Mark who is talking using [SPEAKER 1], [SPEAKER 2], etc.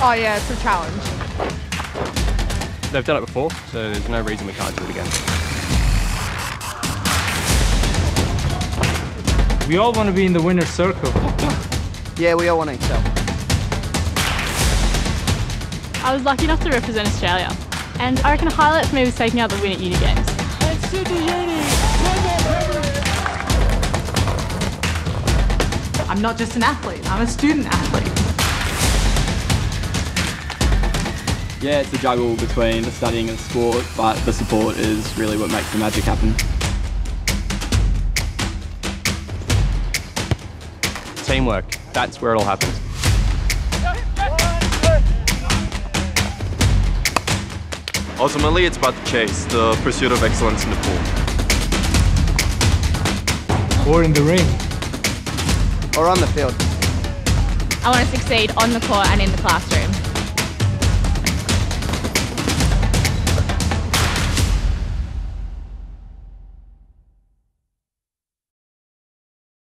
[SPEAKER 1] Oh yeah, it's a challenge.
[SPEAKER 2] They've done it before, so there's no reason we can't do it again.
[SPEAKER 3] We all want to be in the winner's circle.
[SPEAKER 4] Yeah, we all want to excel.
[SPEAKER 5] I was lucky enough to represent Australia, and I reckon a highlight for me was taking out the win at Uni Games.
[SPEAKER 6] I'm not just an athlete, I'm a student athlete.
[SPEAKER 7] Yeah, it's a juggle between the studying and the sport, but the support is really what makes the magic happen.
[SPEAKER 2] Teamwork, that's where it all happens.
[SPEAKER 8] Ultimately, it's about the chase, the pursuit of excellence in the pool.
[SPEAKER 3] Or in the ring.
[SPEAKER 4] Or on the field.
[SPEAKER 1] I want to succeed on the court and in the classroom.